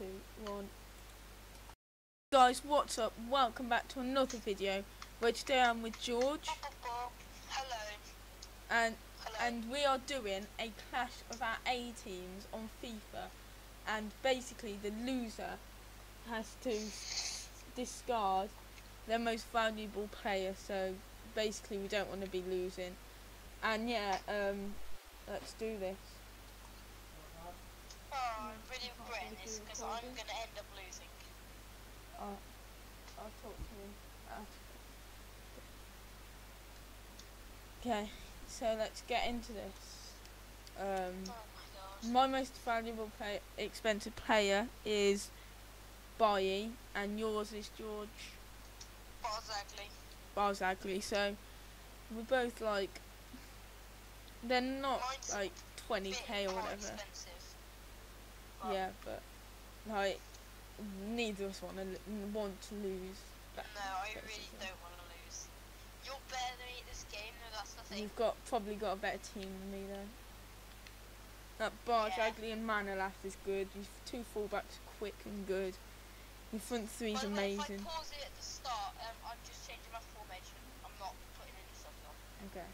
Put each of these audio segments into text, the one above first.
two, one. Guys, what's up? Welcome back to another video where today I'm with George Hello. and Hello. and we are doing a clash of our A teams on FIFA and basically the loser has to discard their most valuable player so basically we don't want to be losing and yeah um let's do this oh, I'm really regretting this because I'm going to end up losing. I'll, I'll talk to him. Okay, so let's get into this. Um, Oh my my most valuable play, expensive player is Bailly, and yours is George Barzagli. Barzagli. So we're both like, they're not Mine's like 20k or whatever. expensive. Yeah, but like neither of us want to want to lose. No, I really don't want to lose. You're better than me at this game, no, that's the thing. You've got probably got a better team than me then. That Barzagli and Manolas is good. Your two fullbacks are quick and good. Your front three is way, amazing. If I pause it at the start, um, I'm just changing my formation. I'm not putting any stuff on. Okay.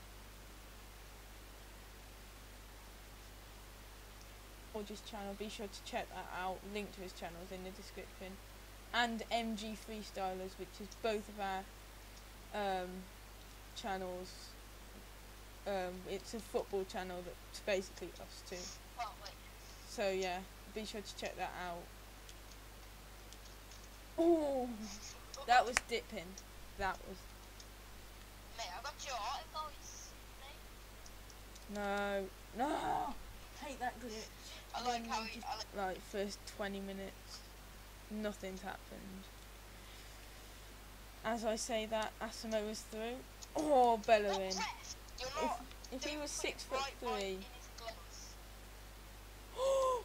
George's channel, be sure to check that out. Link to his channel is in the description. And MG Freestylers, which is both of our um, channels. Um, it's a football channel that's basically us two. Wait. So yeah, be sure to check that out. Oh, that was dipping. That was Mate, I got your art voice, mate. no, no. Hate that glitch. I like how he, I like, Like first 20 minutes, nothing's happened. As I say that, Asimo was through. Oh, Bellerin. Pressed. If he was six foot right, three.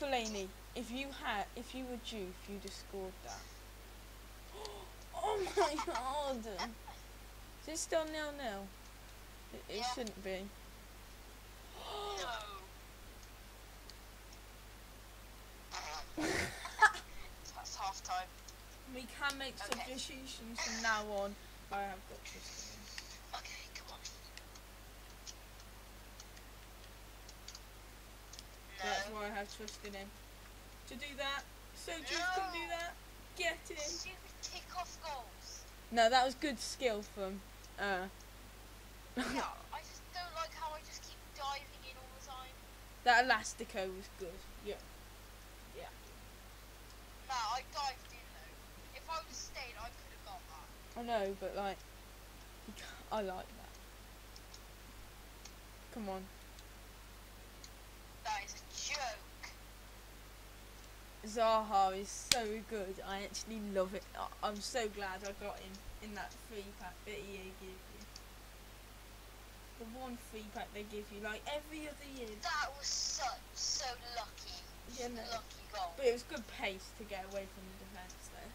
Fellaini, if you had, if you were due, you'd have scored that. Oh my god! Is it still nil nil? It, it Yeah. shouldn't be. No. That's half time. We can make Okay. substitutions from now on. I have got this. Okay, come on. That's why I have trusted him to do that. So Juice No. can do that. Get in. Stupid kick-off goals. No, that was good skill from. Uh, I just don't like how I just keep diving in all the time. that Elastico was good. Yeah. Yeah. Nah, I dived in though. If I would have stayed, I could have got that. I know, but like, I like that. Come on. That is a joke. Zaha is so good. I actually love it. I- I'm so glad I got him in that free pack that EA gave you. The one free pack they give you, like every other year. That was such so lucky. Yeah, no. Lucky goal. But it was good pace to get away from the defence there.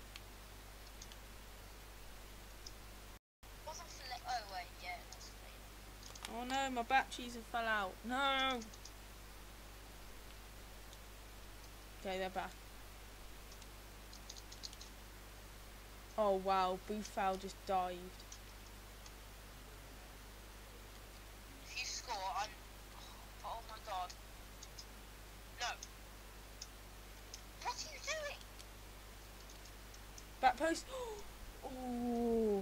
Wasn't Fle- Oh wait, yeah, it was Fle- Oh Oh, no, my batteries have fell out. No! Okay, they're back. Oh wow, Boufal just dived. If you score, I'm. Oh my god. No. What are you doing? Back post. Oh,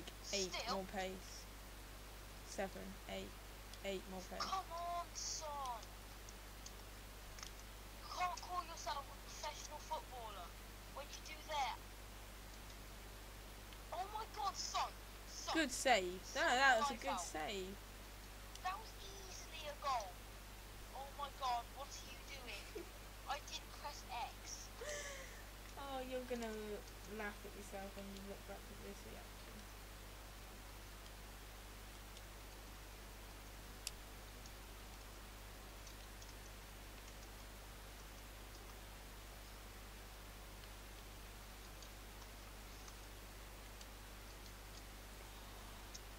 like eight Still? more pace. Seven, eight, eight more pace. Come on, son. You can't call yourself a professional footballer when you do that. Oh my god, son. son. Good save. No, that was a good save. That was easily a goal. Oh my god, what are you doing? I didn't press X. Oh, you're gonna laugh at yourself when you look back at this reaction.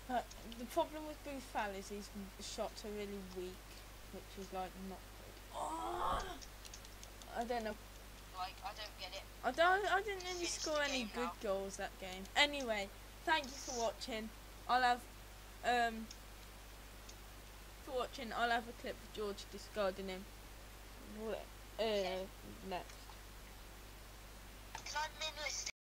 But the problem with Booth Fall is his shots are really weak, which is like not good. Oh! I don't know. Like, I don't get it. I don't. I didn't really score any good now. goals that game. Anyway, thank you for watching. I'll have um for watching. I'll have a clip of George discarding him. Uh, next.